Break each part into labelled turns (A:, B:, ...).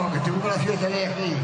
A: Que tengo una fiesta de aquí.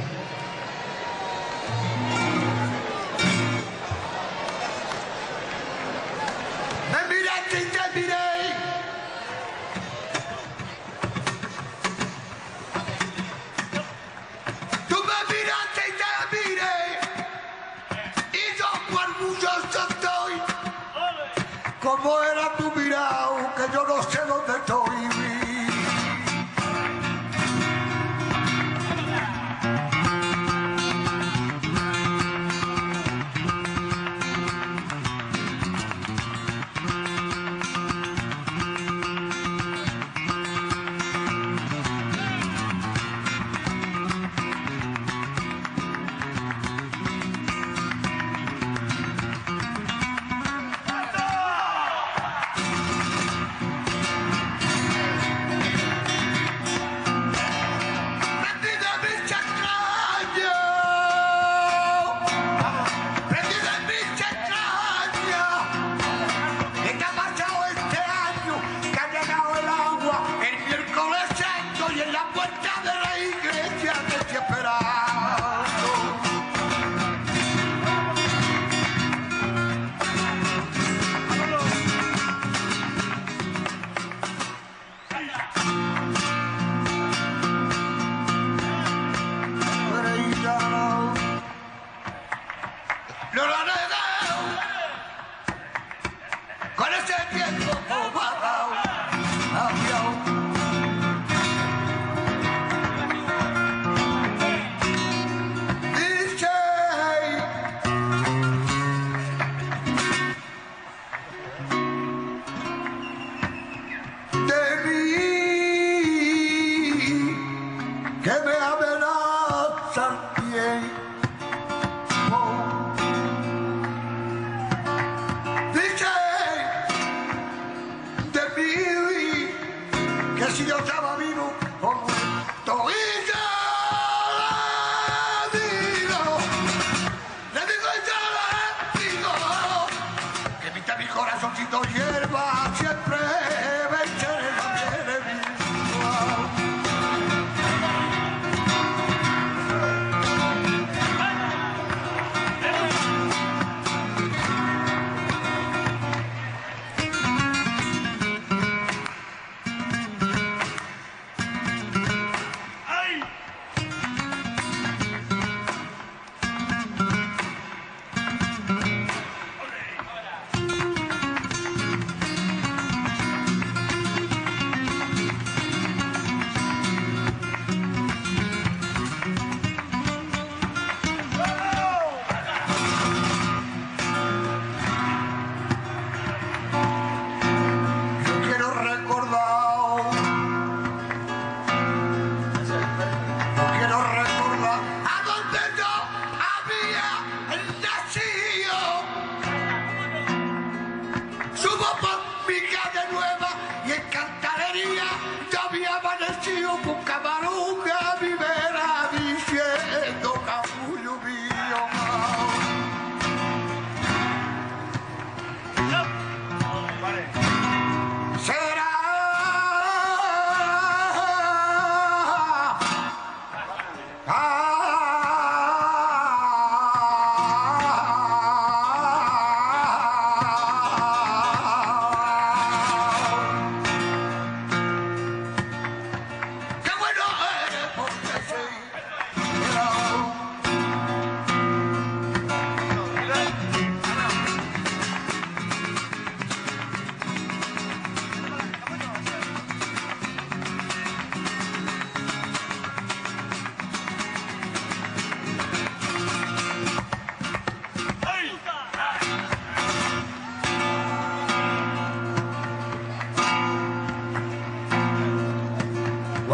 A: corazoncito, yeah.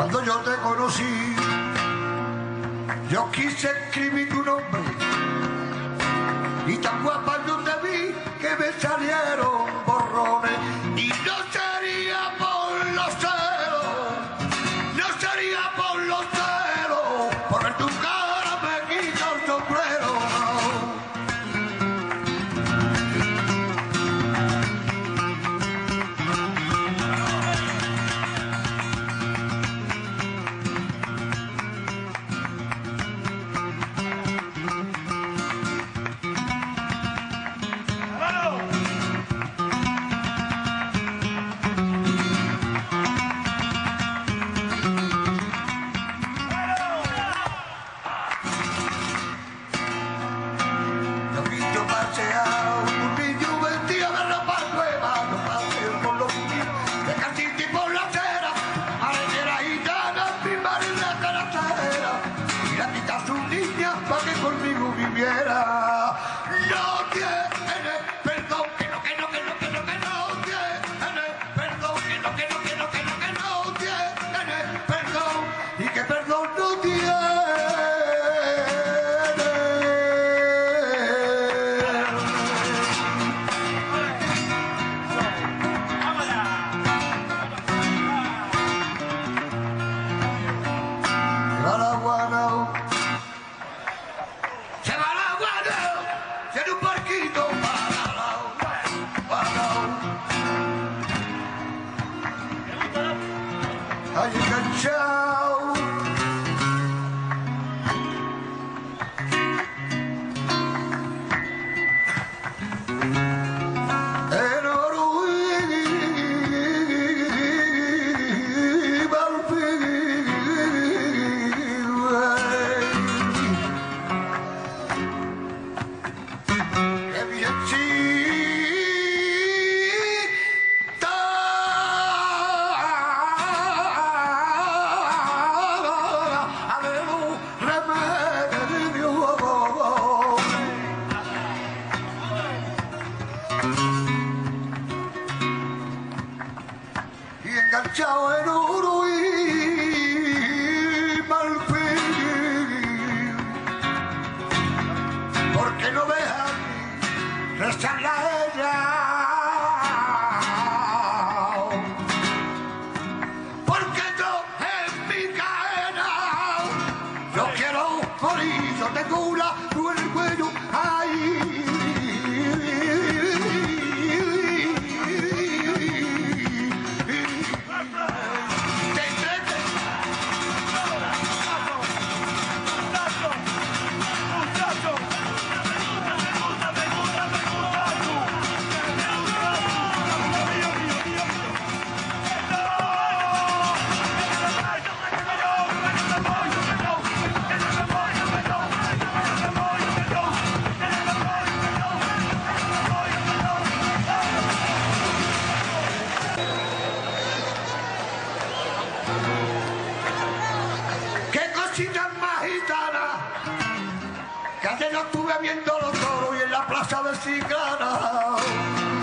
A: Cuando yo te conocí, yo quise escribir tu nombre. Y tan guapa yo te vi que me salieron Ah! Are you good, child? yo estuve viendo los toros y en la plaza de Ciclana.